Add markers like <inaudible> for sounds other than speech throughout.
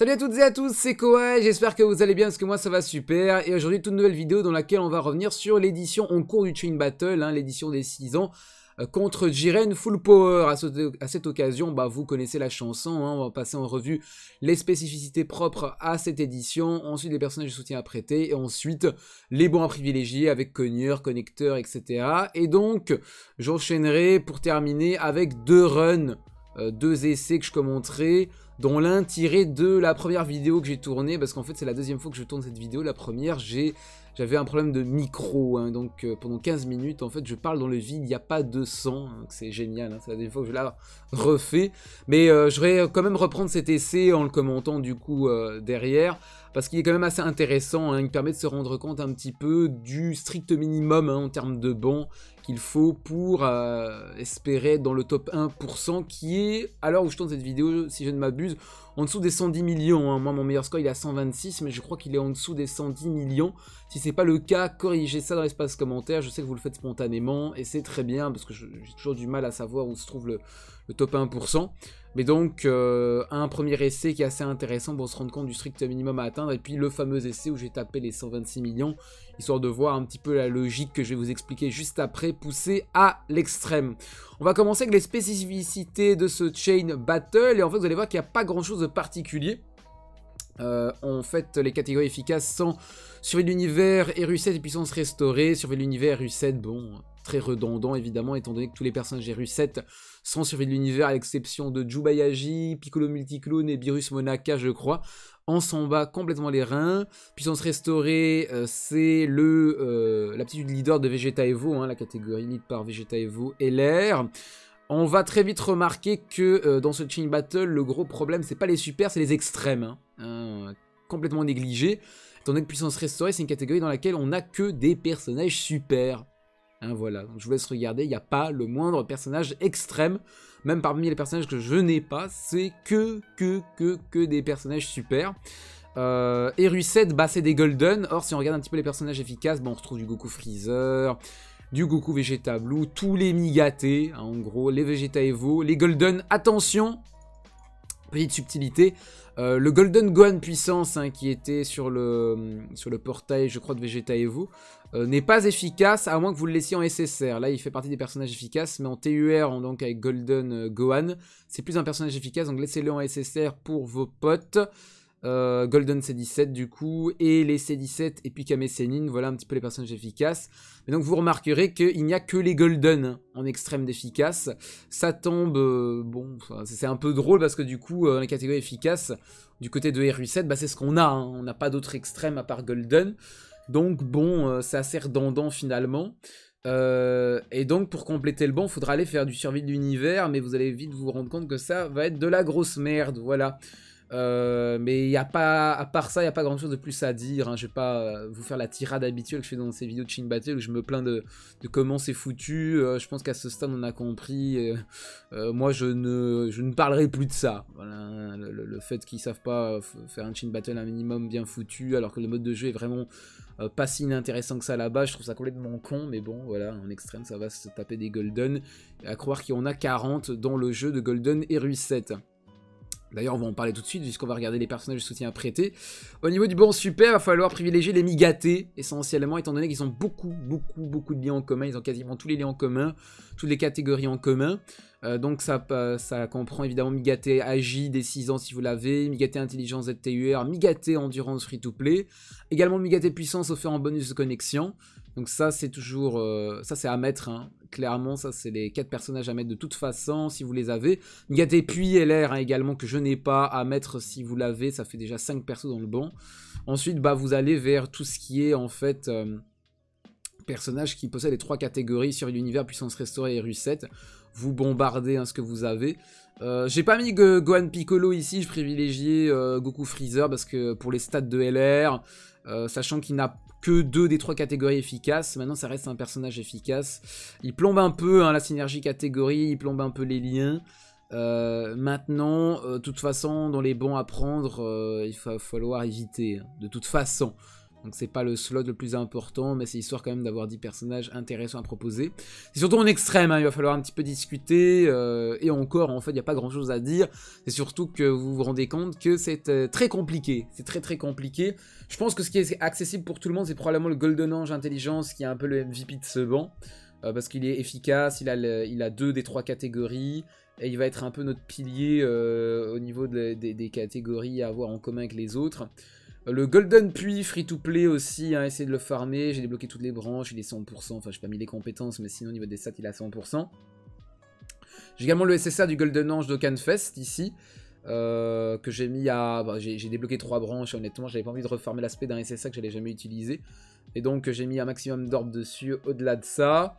Salut à toutes et à tous, c'est Koa, j'espère que vous allez bien parce que moi ça va super et aujourd'hui toute nouvelle vidéo dans laquelle on va revenir sur l'édition en cours du Chain Battle, hein, l'édition des 6 ans euh, contre Jiren Full Power. À, cette occasion, bah, vous connaissez la chanson, hein, on va passer en revue les spécificités propres à cette édition, ensuite les personnages de soutien à prêter et ensuite les bons à privilégier avec cogneur, connecteur, etc. Et donc j'enchaînerai pour terminer avec deux runs, euh, deux essais que je commenterai dont l'un tiré de la première vidéo que j'ai tournée, parce qu'en fait c'est la deuxième fois que je tourne cette vidéo, la première j'ai j'avais un problème de micro, hein, donc euh, pendant 15 minutes, en fait, je parle dans le vide, il n'y a pas de son, hein, c'est génial, hein, c'est la deuxième fois que je la refais, mais euh, je vais quand même reprendre cet essai en le commentant du coup euh, derrière, parce qu'il est quand même assez intéressant, il permet de se rendre compte un petit peu du strict minimum en termes de bons qu'il faut pour espérer être dans le top 1%, qui est, à l'heure où je tourne cette vidéo, si je ne m'abuse, en dessous des 110 millions. Hein. Moi, mon meilleur score, il est à 126, mais je crois qu'il est en dessous des 110 millions. Si c'est pas le cas, corrigez ça dans l'espace commentaire. Je sais que vous le faites spontanément, et c'est très bien, parce que j'ai toujours du mal à savoir où se trouve le, top 1%. Mais donc, euh, un premier essai qui est assez intéressant pour se rendre compte du strict minimum à atteindre, et puis le fameux essai où j'ai tapé les 126 millions, histoire de voir un petit peu la logique que je vais vous expliquer juste après, poussée à l'extrême. On va commencer avec les spécificités de ce chain battle, et en fait vous allez voir qu'il n'y a pas grand chose de particulier. Euh, en fait, les catégories efficaces sont survie de l'univers et Rue7 et puissance restaurée. Survie de l'univers, Rue7, bon, très redondant évidemment, étant donné que tous les personnages de Rue7 sont survie de l'univers, à l'exception de Jubayaji, Piccolo Multiclone et Virus Monaka, je crois. On s'en bat complètement les reins. Puissance restaurée, euh, c'est le euh, l'aptitude leader de Vegeta Evo, hein, la catégorie lead par Vegeta Evo et l'air. On va très vite remarquer que euh, dans ce Chain Battle, le gros problème, c'est pas les super, c'est les extrêmes. Hein. Complètement négligés. Étant donné que Puissance Restaurée, c'est une catégorie dans laquelle on n'a que des personnages super. Hein, voilà, je vous laisse regarder, il n'y a pas le moindre personnage extrême, même parmi les personnages que je n'ai pas, c'est que, que, que, que des personnages super. Euh, et 7, bah c'est des Golden, or si on regarde un petit peu les personnages efficaces, bah, on retrouve du Goku Freezer, du Goku Vegeta Blue, tous les Migaté, hein, en gros, les Vegeta Evo, les Golden, attention, petite subtilité, euh, le Golden Gohan puissance hein, qui était sur le, portail, je crois, de Vegeta Evo, euh, n'est pas efficace à moins que vous le laissiez en SSR. Là, il fait partie des personnages efficaces, mais en TUR, donc avec Golden euh, Gohan, c'est plus un personnage efficace, donc laissez-le en SSR pour vos potes. Euh, Golden C17 du coup, et les C17 et puis Kame voilà un petit peu les personnages efficaces. Mais donc vous remarquerez qu'il n'y a que les Golden en extrême d'efficace. Ça tombe, euh, bon, c'est un peu drôle parce que du coup, euh, la catégorie efficace, du côté de RU7, bah, c'est ce qu'on a, hein. on n'a pas d'autres extrêmes à part Golden. Donc bon, c'est assez redondant finalement. et donc pour compléter le il faudra aller faire du survie de l'univers, mais vous allez vite vous rendre compte que ça va être de la grosse merde, voilà. Euh, mais y a pas, à part ça, il n'y a pas grand chose de plus à dire. Hein. Je vais pas euh, vous faire la tirade habituelle que je fais dans ces vidéos de Shin Battle où je me plains de, comment c'est foutu. Euh, je pense qu'à ce stade, on a compris. moi, je ne, je ne parlerai plus de ça. Le, fait qu'ils savent pas faire un Shin Battle un minimum bien foutu, alors que le mode de jeu est vraiment pas si inintéressant que ça là-bas. Je trouve ça complètement con, mais bon, voilà, en extrême, ça va se taper des Golden. à croire qu'il y en a 40 dans le jeu de Golden et 7. D'ailleurs, on va en parler tout de suite, puisqu'on va regarder les personnages de soutien à prêter. Au niveau du bon super, il va falloir privilégier les migatés, essentiellement, étant donné qu'ils ont beaucoup, beaucoup, beaucoup de liens en commun. Ils ont quasiment tous les liens en commun, toutes les catégories en commun. Euh, donc ça, ça comprend évidemment Migaté Agi des 6 ans si vous l'avez, Migaté Intelligence ZTUR, Migaté Endurance Free-to-Play, également Migaté Puissance offert en bonus de connexion. Donc ça c'est toujours, euh, ça c'est à mettre, hein. Clairement ça c'est les 4 personnages à mettre de toute façon si vous les avez. Migaté Puis LR hein, également que je n'ai pas à mettre si vous l'avez, ça fait déjà 5 persos dans le bon. Ensuite bah vous allez vers tout ce qui est en fait... Euh, personnages qui possèdent les trois catégories sur l'univers puissance restaurée et 7 vous bombardez hein, ce que vous avez. Euh, j'ai pas mis Gohan Piccolo ici, je privilégiais euh, Goku Freezer parce que pour les stats de LR, sachant qu'il n'a que deux des trois catégories efficaces, maintenant ça reste un personnage efficace. Il plombe un peu hein, la synergie catégorie, il plombe un peu les liens. maintenant, de toute façon, dans les bons à prendre, il va falloir éviter, hein, de toute façon. Donc c'est pas le slot le plus important, mais c'est histoire quand même d'avoir 10 personnages intéressants à proposer. C'est surtout en extrême, hein, il va falloir un petit peu discuter, euh, et encore, en fait, il n'y a pas grand chose à dire. C'est surtout que vous vous rendez compte que c'est euh, très compliqué. C'est très très compliqué. Je pense que ce qui est accessible pour tout le monde, c'est probablement le Golden Ange Intelligence, qui est un peu le MVP de ce banc. Euh, parce qu'il est efficace, il a, il a deux des trois catégories, et il va être un peu notre pilier au niveau des catégories à avoir en commun avec les autres. Le Golden Puits, free to play aussi, hein, essayez de le farmer. J'ai débloqué toutes les branches, il est 100%. Enfin, j'ai pas mis les compétences, mais sinon, au niveau des stats, il est à 100%. J'ai également le SSA du Golden Ange d'Okanfest ici. Euh, que j'ai mis à... Bah, j'ai débloqué trois branches, honnêtement. J'avais pas envie de refarmer l'aspect d'un SSA que j'allais jamais utiliser. Et donc, j'ai mis un maximum d'orbes dessus au-delà de ça.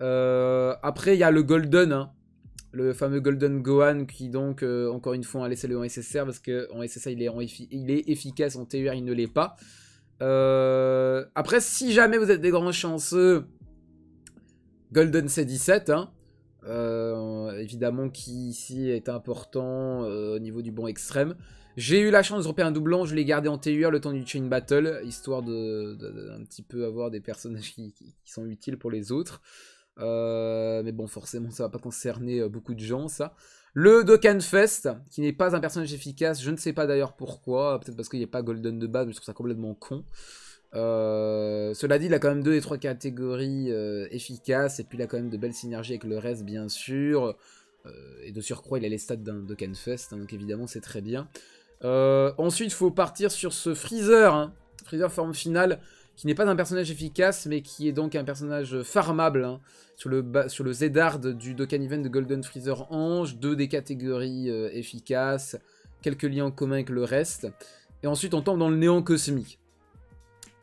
Euh, après, il y a le Golden, hein, le fameux Golden Gohan qui donc, euh, encore une fois, a laissé le en SSR parce qu'en SSR il est, efficace, en TUR il ne l'est pas. Euh, après, si jamais vous êtes des grands chanceux, Golden C17, hein, euh, évidemment qui ici est important au niveau du bon extrême. J'ai eu la chance de dropper un doublon, je l'ai gardé en TUR le temps du Chain Battle, histoire de, petit peu avoir des personnages qui sont utiles pour les autres. Euh, mais bon, forcément, ça va pas concerner euh, beaucoup de gens, ça. Le Dokkan-Fest, qui n'est pas un personnage efficace, je ne sais pas d'ailleurs pourquoi, peut-être parce qu'il n'y a pas Golden de base, mais je trouve ça complètement con. Euh, cela dit, il a quand même deux et trois catégories efficaces, et puis il a quand même de belles synergies avec le reste, bien sûr. et de surcroît, il a les stats d'un Dokkan-Fest, hein, donc évidemment, c'est très bien. ensuite, il faut partir sur ce Freezer, hein. Freezer forme finale, qui n'est pas un personnage efficace, mais qui est donc un personnage farmable, hein, sur le, sur le Zedard du Dokkan Event de Golden Freezer Ange, deux des catégories euh, efficaces, quelques liens en commun avec le reste, et ensuite on tombe dans le néant cosmique.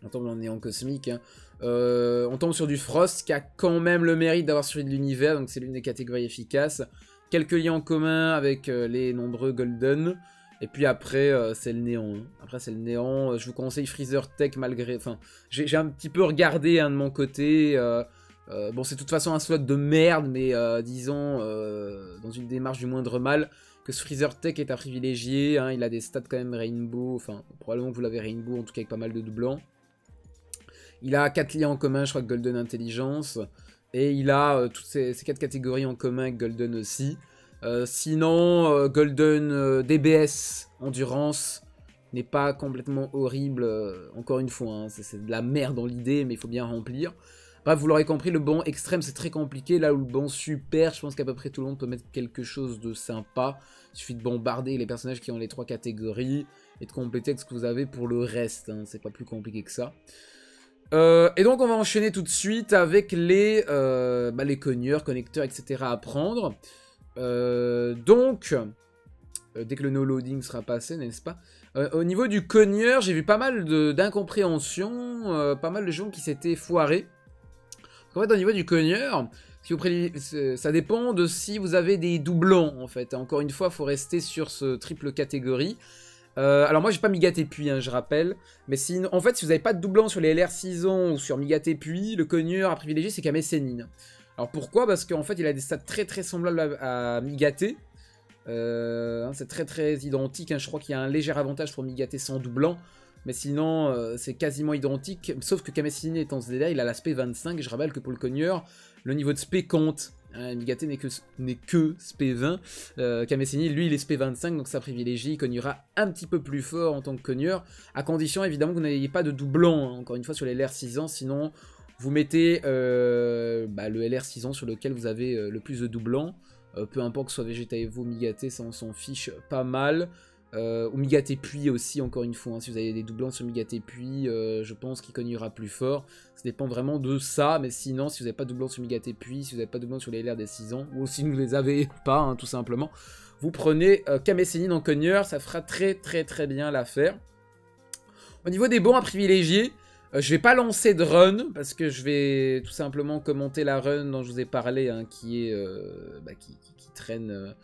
On tombe dans le néant cosmique, hein. euh, on tombe sur du Frost, qui a quand même le mérite d'avoir survécu de l'univers, donc c'est l'une des catégories efficaces, quelques liens en commun avec euh, les nombreux Golden, et puis après, euh, c'est le néant. Après, c'est le néant. Je vous conseille Freezer Tech malgré... Enfin, j'ai un petit peu regardé hein, de mon côté. Euh, euh, bon, c'est de toute façon un slot de merde, mais disons, dans une démarche du moindre mal, que ce Freezer Tech est à privilégier. Hein. il a des stats quand même Rainbow. Enfin, probablement que vous l'avez Rainbow, en tout cas avec pas mal de doublants. Il a 4 liens en commun, je crois, Golden Intelligence. Et il a toutes ces 4 catégories en commun avec Golden aussi. Euh, sinon, euh, Golden euh, DBS Endurance n'est pas complètement horrible, encore une fois, hein. c'est de la merde dans l'idée, mais il faut bien remplir. Bref, vous l'aurez compris, le bon extrême c'est très compliqué, là où le bon super, je pense qu'à peu près tout le monde peut mettre quelque chose de sympa. Il suffit de bombarder les personnages qui ont les trois catégories et de compléter avec ce que vous avez pour le reste, hein. c'est pas plus compliqué que ça. et donc on va enchaîner tout de suite avec les, bah, les cogneurs, connecteurs, etc. à prendre. Euh, donc, euh, dès que le no-loading sera passé, n'est-ce pas euh, Au niveau du cogneur, j'ai vu pas mal d'incompréhension, pas mal de gens qui s'étaient foirés. En fait, au niveau du cogneur, ça dépend de si vous avez des doublons, en fait. Encore une fois, il faut rester sur ce triple catégorie. alors moi j'ai pas Migate Puis, hein, je rappelle, mais si, en fait si vous n'avez pas de doublons sur les LR 6 ans ou sur Migate Puis, le cogneur à privilégier c'est Kamesenin. Alors pourquoi? Parce qu'en fait il a des stats très très semblables à, Migaté. Euh, hein, c'est très très identique, hein. je crois qu'il y a un léger avantage pour Migaté sans doublant. Mais sinon, euh, c'est quasiment identique. Sauf que Kamessini est en ZDA, il a l'aspect 25. je rappelle que pour le cogneur, le niveau de SP compte. Hein, Migaté n'est que, que SP 20. Euh, lui, il est SP 25, donc ça privilégie. Il cognera un petit peu plus fort en tant que cogneur. À condition, évidemment, que vous n'ayez pas de doublon, hein, encore une fois, sur les LR 6 ans. Sinon, vous mettez euh, bah, le LR6 ans sur lequel vous avez euh, le plus de doublants. Euh, peu importe que ce soit Vegeta Evo, Migaté, ça on s'en fiche pas mal. ou Migaté Puis aussi, encore une fois. Hein. si vous avez des doublants sur Migaté Puis, je pense qu'il cognera plus fort. Ça dépend vraiment de ça. Mais sinon, si vous n'avez pas de doublants sur Migaté Puis, si vous n'avez pas de doublants sur les LR des 6 ans, ou si vous ne les avez <laughs> pas, hein, tout simplement, vous prenez euh, en cogneur. Ça fera très très très bien l'affaire. Au niveau des bons à privilégier, euh, je vais pas lancer de run parce que je vais tout simplement commenter la run dont je vous ai parlé, hein, qui est euh, bah, qui, traîne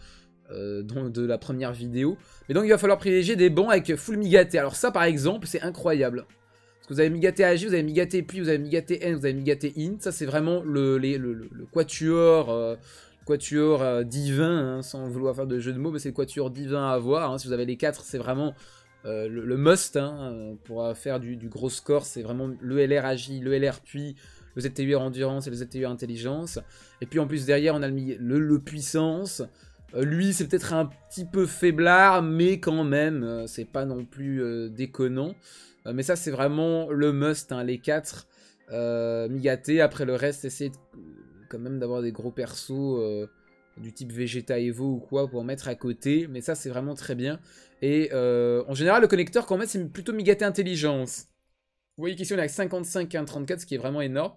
euh, de la première vidéo. Mais donc il va falloir privilégier des bons avec full migaté. Alors ça par exemple, c'est incroyable. Parce que vous avez migaté AG, vous avez migaté puis, vous avez migaté N, vous avez migaté int. Ça c'est vraiment le, le, quatuor, quatuor divin, hein, sans vouloir faire de jeu de mots, mais c'est le quatuor divin à avoir. Hein. Si vous avez les quatre, c'est vraiment le, must hein, pour faire du, gros score. C'est vraiment le LR agi, le LR puis le ZTU endurance et le ZTU intelligence. Et puis en plus derrière on a le, le, puissance. lui c'est peut-être un petit peu faiblard mais quand même c'est pas non plus déconnant. mais ça c'est vraiment le must, hein, les 4 migaté. Après le reste essayez quand même d'avoir des gros persos du type Vegeta Evo ou quoi pour mettre à côté. Mais ça, c'est vraiment très bien. Et euh, en général, le connecteur qu'on met, c'est plutôt Migaté Intelligence. Vous voyez qu'ici, on est à 55 et 1,34, ce qui est vraiment énorme.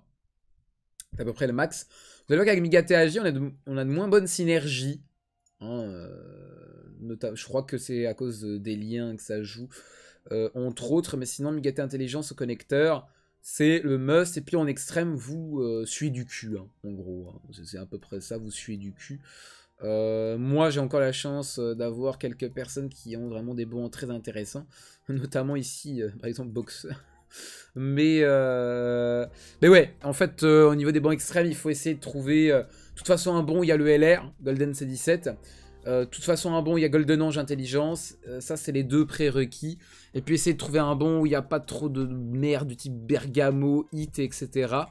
C'est à peu près le max. Vous allez voir qu'avec Migaté AG, on a, de, moins bonne synergie. Hein, euh, je crois que c'est à cause des liens que ça joue, euh, entre autres. Mais sinon, Migaté Intelligence au connecteur, c'est le must. Et puis en extrême, vous euh, suivez du cul, hein, en gros. Hein. C'est à peu près ça, vous suivez du cul. Euh, moi, j'ai encore la chance euh, d'avoir quelques personnes qui ont vraiment des bons très intéressants. <laughs> Notamment ici, par exemple, Boxer. <laughs> Mais, mais ouais, en fait, au niveau des bons extrêmes, il faut essayer de trouver... de toute façon, un bon, il y a le LR, Golden C17. De toute façon, un bon, il y a Golden Ange Intelligence. ça, c'est les deux prérequis. Et puis essayer de trouver un bon où il n'y a pas trop de merde du type Bergamo, Hit, etc.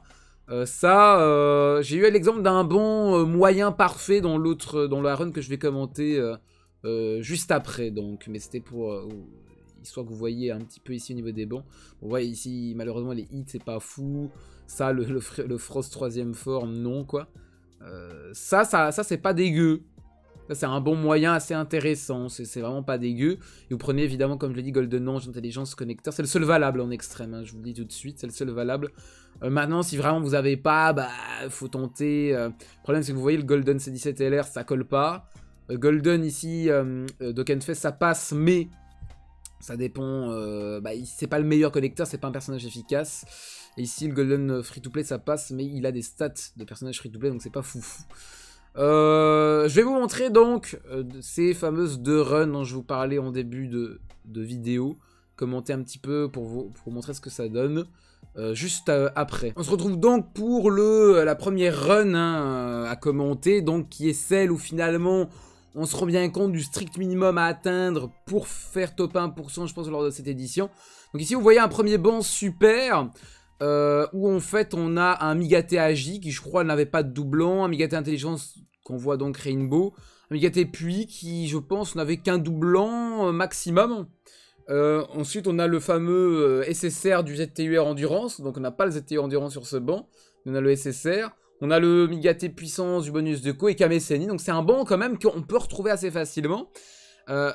Euh, ça, euh, j'ai eu l'exemple d'un bon euh, moyen parfait dans l'autre, dans la run que je vais commenter juste après. Donc, mais c'était pour histoire que vous voyez un petit peu ici au niveau des bons. On voit ici, malheureusement, les hits, c'est pas fou. Ça, le, le, Frost troisième forme, non, quoi. ça, ça, ça c'est pas dégueu c'est un bon moyen assez intéressant, c'est vraiment pas dégueu. Et vous prenez évidemment, comme je l'ai dit, Golden Ange Intelligence Connector, c'est le seul valable en extrême, hein, je vous le dis tout de suite, c'est le seul valable. Euh, maintenant, si vraiment vous avez pas, bah, faut tenter. Euh, le problème, c'est que vous voyez le Golden C17LR, ça colle pas. Euh, Golden ici, Dokenfest, ça passe, mais ça dépend. bah, c'est pas le meilleur connecteur, c'est pas un personnage efficace. Et ici, le Golden Free-to-Play, ça passe, mais il a des stats de personnage free-to-play, donc c'est pas foufou. Euh, je vais vous montrer donc euh, ces fameuses deux runs dont je vous parlais en début de, vidéo. Commenter un petit peu pour vous, montrer ce que ça donne. Euh, juste après. On se retrouve donc pour le, la première run hein, à commenter, donc qui est celle où finalement on se rend bien compte du strict minimum à atteindre pour faire top 1% je pense lors de cette édition. Donc ici vous voyez un premier banc super, où en fait on a un Migaté Agi qui je crois n'avait pas de doublon, un Migaté Intelligence qu'on voit donc Rainbow. Amigaté Puis qui, je pense, n'avait qu'un doublant euh, maximum. Euh, ensuite, on a le fameux euh, SSR du ZTUR Endurance. Donc, on n'a pas le ZTUR Endurance sur ce banc. On a le SSR. On a le Migaté Puissance du bonus de Co et Kameseni. Donc, c'est un banc quand même qu'on peut retrouver assez facilement.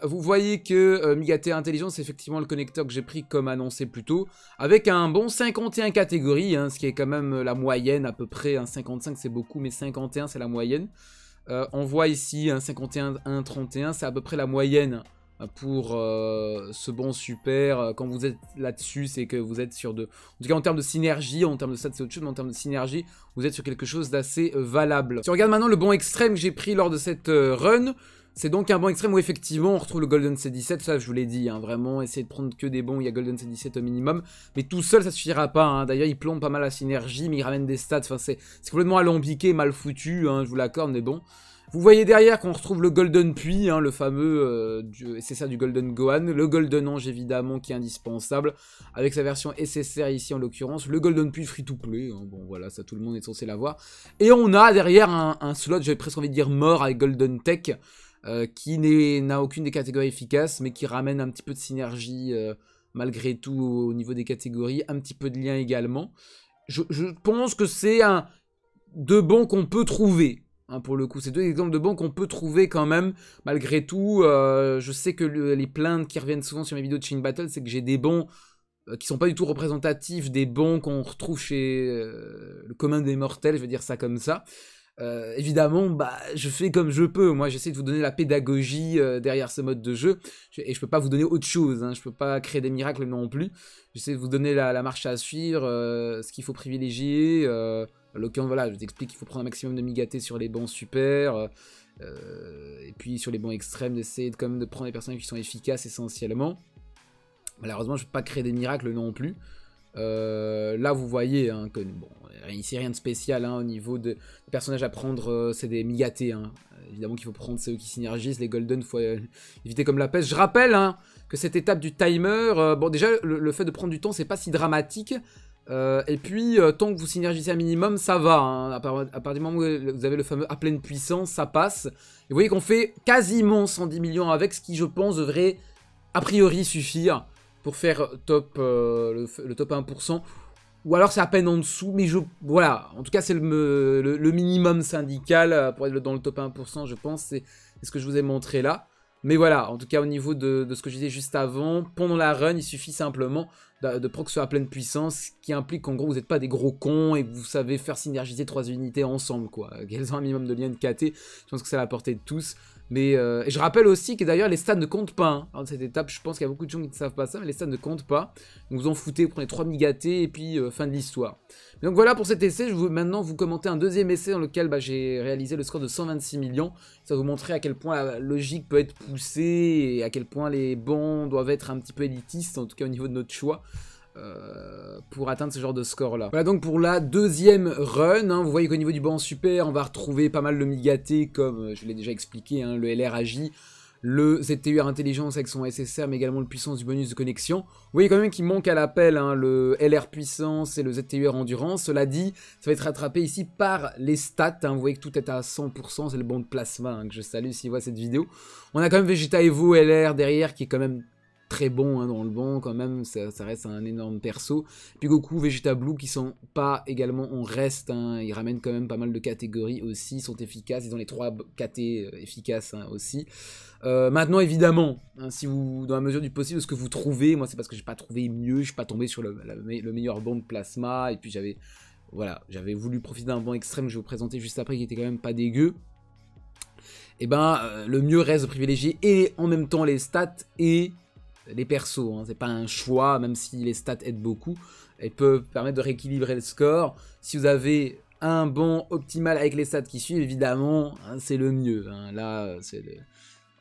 Vous voyez que Migaté Intelligence, c'est effectivement le connecteur que j'ai pris comme annoncé plus tôt, avec un bon 51 catégories, hein, ce qui est quand même la moyenne à peu près. 55 c'est beaucoup, mais 51 c'est la moyenne. Euh, on voit ici un 51, 1,31, c'est à peu près la moyenne pour euh, ce bon super. Quand vous êtes là-dessus, c'est que vous êtes sur de... En tout cas, en termes de synergie, en termes de ça, c'est autre chose, mais en termes de synergie, vous êtes sur quelque chose d'assez euh, valable. Si on regarde maintenant le bon extrême que j'ai pris lors de cette run, c'est donc un bon extrême où effectivement on retrouve le Golden C17, ça je vous l'ai dit, hein, vraiment, essayer de prendre que des bons, il y a Golden C17 au minimum, mais tout seul ça suffira pas, hein. d'ailleurs il plombe pas mal la synergie, mais il ramène des stats, enfin c'est complètement alambiqué, mal foutu, hein, je vous l'accorde, mais bon. Vous voyez derrière qu'on retrouve le Golden Puits, le fameux, euh, ça du Golden Gohan, le Golden Ange évidemment qui est indispensable, avec sa version SSR ici en l'occurrence, le Golden Puits free to play, bon voilà, ça tout le monde est censé l'avoir, et on a derrière un, un slot, j'avais presque envie de dire mort avec Golden Tech, euh, qui n'a aucune des catégories efficaces, mais qui ramène un petit peu de synergie euh, malgré tout au niveau des catégories, un petit peu de lien également. Je, pense que c'est un de bons qu'on peut trouver. Hein, pour le coup, c'est deux exemples de bons qu'on peut trouver quand même, malgré tout. Euh, je sais que les plaintes qui reviennent souvent sur mes vidéos de Chain Battle, c'est que j'ai des bons qui sont pas du tout représentatifs des bons qu'on retrouve chez le commun des mortels, je vais dire ça comme ça. Euh, évidemment, bah, je fais comme je peux. Moi, j'essaie de vous donner la pédagogie euh, derrière ce mode de jeu. Et je peux pas vous donner autre chose. Hein. Je peux pas créer des miracles non plus. J'essaie de vous donner la, marche à suivre, euh, ce qu'il faut privilégier. l'occurrence, voilà, je vous explique qu'il faut prendre un maximum de migaté sur les bons super. et puis sur les bons extrêmes, d'essayer de, quand même de prendre des personnages qui sont efficaces essentiellement. Malheureusement, je peux pas créer des miracles non plus. Là, vous voyez hein, que bon, ici rien de spécial hein, au niveau de, des personnages à prendre, c'est des migatés. Hein. Évidemment qu'il faut prendre ceux qui synergisent, les golden, faut éviter comme la peste. Je rappelle que cette étape du timer, bon déjà le, fait de prendre du temps c'est pas si dramatique. et puis, tant que vous synergisez un minimum, ça va. À, partir du moment où vous avez le fameux à pleine puissance, ça passe. Et vous voyez qu'on fait quasiment 110 millions avec, ce qui, je pense, devrait a priori suffire pour faire top, euh, le, top 1%. Ou alors c'est à peine en dessous, mais je... Voilà, en tout cas c'est le, minimum syndical euh, pour être dans le top 1%, je pense. C'est ce que je vous ai montré là. Mais voilà, en tout cas au niveau de, ce que je disais juste avant, pendant la run, il suffit simplement de, de proc à pleine puissance, qui implique qu'en gros vous n'êtes pas des gros cons et que vous savez faire synergiser trois unités ensemble, quoi. <laughs> Qu'elles ont un minimum de lien de KT, je pense que c'est à la portée de tous. Mais euh, je rappelle aussi que d'ailleurs les stats ne comptent pas. Hein. cette étape, je pense qu'il y a beaucoup de gens qui ne savent pas ça, mais les stats ne comptent pas. Donc vous en foutez, vous prenez 3 migatés et puis euh, fin de l'histoire. Donc voilà pour cet essai, je veux maintenant vous commenter un deuxième essai dans lequel bah, j'ai réalisé le score de 126 millions. Ça vous montrer à quel point la logique peut être poussée et à quel point les bons doivent être un petit peu élitistes, en tout cas au niveau de notre choix. Euh, pour atteindre ce genre de score là. Voilà donc pour la deuxième run, hein. vous voyez qu'au niveau du banc super, on va retrouver pas mal de migaté comme euh, je l'ai déjà expliqué, hein, le LRAJ, le ZTUR intelligence avec son SSR, mais également le puissance du bonus de connexion. Vous voyez quand même qu'il manque à l'appel hein, le LR puissance et le ZTUR endurance. Cela dit, ça va être rattrapé ici par les stats. Vous voyez que tout est à 100%, c'est le bon de plasma que je salue s'il voit cette vidéo. On a quand même Vegeta Evo LR derrière qui est quand même très bon hein, dans le bon quand même, ça, reste un énorme perso. Puis Goku, Vegeta Blue qui sont pas également en reste, hein. ils ramènent quand même pas mal de catégories aussi, sont efficaces, ils ont les trois KT euh, efficaces hein, aussi. Euh, maintenant évidemment, si vous, dans la mesure du possible, ce que vous trouvez, moi c'est parce que j'ai pas trouvé mieux, je suis pas tombé sur le, meilleur bon de plasma, et puis j'avais voilà, j'avais voulu profiter d'un bon extrême que je vais vous présenter juste après qui était quand même pas dégueu. Et eh ben euh, le mieux reste de privilégier et en même temps les stats et les persos. Hein. C'est pas un choix, même si les stats aident beaucoup. Elles peuvent permettre de rééquilibrer le score. Si vous avez un bon optimal avec les stats qui suivent, évidemment, hein, c'est le mieux. Hein. Là,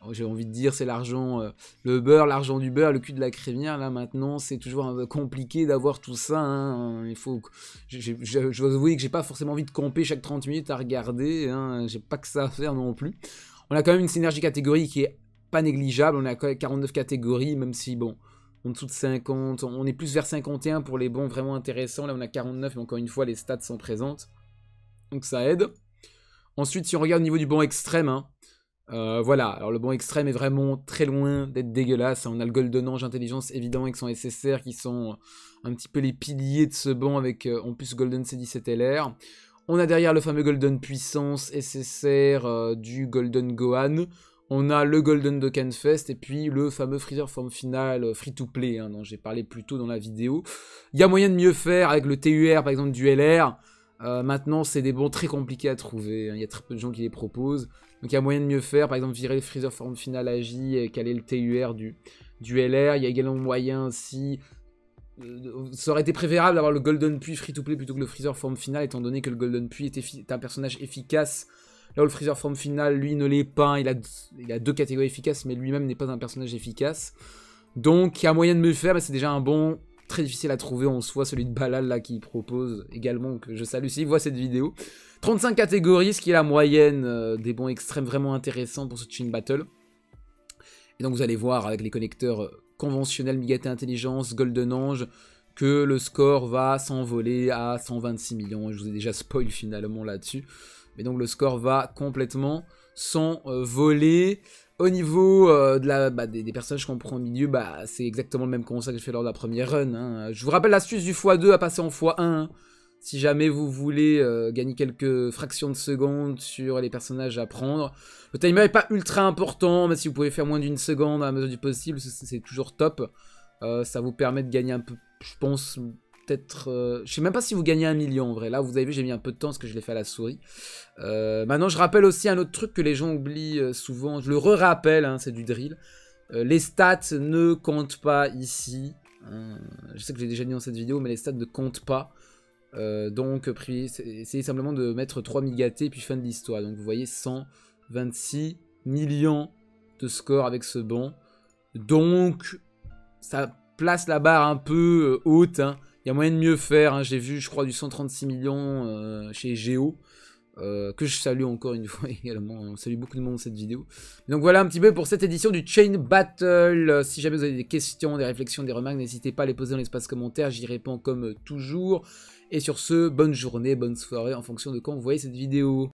oh, j'ai envie de dire, c'est l'argent, euh, le beurre, l'argent du beurre, le cul de la crémière. Là, maintenant, c'est toujours un peu compliqué d'avoir tout ça. Il faut, je, dois avouer que j'ai pas forcément envie de camper chaque 30 minutes à regarder. J'ai pas que ça à faire non plus. On a quand même une synergie catégorie qui est pas négligeable. On a 49 catégories, même si, bon, en dessous de 50, on est plus vers 51 pour les bons vraiment intéressants. Là, on a 49, mais encore une fois, les stats sont présentes. Donc ça aide. Ensuite, si on regarde au niveau du bon extrême, hein, euh, voilà, alors le bon extrême est vraiment très loin d'être dégueulasse. On a le Golden Ange Intelligence évidemment avec son SSR qui sont un petit peu les piliers de ce banc avec euh, en plus Golden C17LR. On a derrière le fameux Golden Puissance SSR euh, du Golden Gohan. On a le Golden Dokkan Fest et puis le fameux Freezer Form Final euh, free-to-play hein, dont j'ai parlé plus tôt dans la vidéo. Il y a moyen de mieux faire avec le TUR par exemple du LR. Euh, maintenant c'est des bons très compliqués à trouver, hein. il y a très peu de gens qui les proposent. Donc il y a moyen de mieux faire, par exemple virer le Freezer Form Final AJ et caler le TUR du, du LR. Il y a également moyen aussi euh, ça aurait été préférable d'avoir le Golden Puy free-to-play plutôt que le Freezer Form Final, étant donné que le Golden Puy est un personnage efficace Là où le Freezer forme finale, lui, ne l'est pas. Il a, deux catégories efficaces, mais lui-même n'est pas un personnage efficace. Donc, il y a moyen de me faire, c'est déjà un bon très difficile à trouver en soi, celui de Balal là qui propose également, que je salue s'il voit cette vidéo. 35 catégories, ce qui est la moyenne euh, des bons extrêmes vraiment intéressants pour ce Chain Battle. Et donc vous allez voir avec les connecteurs euh, conventionnels Migaté Intelligence, Golden Ange, que le score va s'envoler à 126 millions. Je vous ai déjà spoil finalement là-dessus. Mais donc le score va complètement s'envoler. Au niveau euh, de la, bah, des, personnages qu'on prend au milieu, bah, c'est exactement le même constat que j'ai fait lors de la première run. Hein. Je vous rappelle l'astuce du x2 à passer en x1. Hein. Si jamais vous voulez euh, gagner quelques fractions de seconde sur les personnages à prendre. Le timer n'est pas ultra important, mais si vous pouvez faire moins d'une seconde à la mesure du possible, c'est toujours top. Euh, ça vous permet de gagner un peu, je pense, peut-être... Euh, je sais même pas si vous gagnez un million en vrai. Là, vous avez vu, j'ai mis un peu de temps parce que je l'ai fait à la souris. Euh, maintenant, je rappelle aussi un autre truc que les gens oublient euh, souvent. Je le re-rappelle, hein, c'est du drill. les stats ne comptent pas ici. Je sais que j'ai déjà dit dans cette vidéo, mais les stats ne comptent pas. donc, essayez simplement de mettre 3 migatés, puis fin de l'histoire. Donc, vous voyez 126 millions de scores avec ce bon. Donc, ça place la barre un peu haute. Hein Il y a moyen de mieux faire. Hein. J'ai vu, je crois, du 136 millions euh, chez Geo. Euh, que je salue encore une <laughs> fois également. On salue beaucoup de monde dans cette vidéo. Donc voilà un petit peu pour cette édition du Chain Battle. Si jamais vous avez des questions, des réflexions, des remarques, n'hésitez pas à les poser dans l'espace commentaire. J'y réponds comme toujours. Et sur ce, bonne journée, bonne soirée en fonction de quand vous voyez cette vidéo.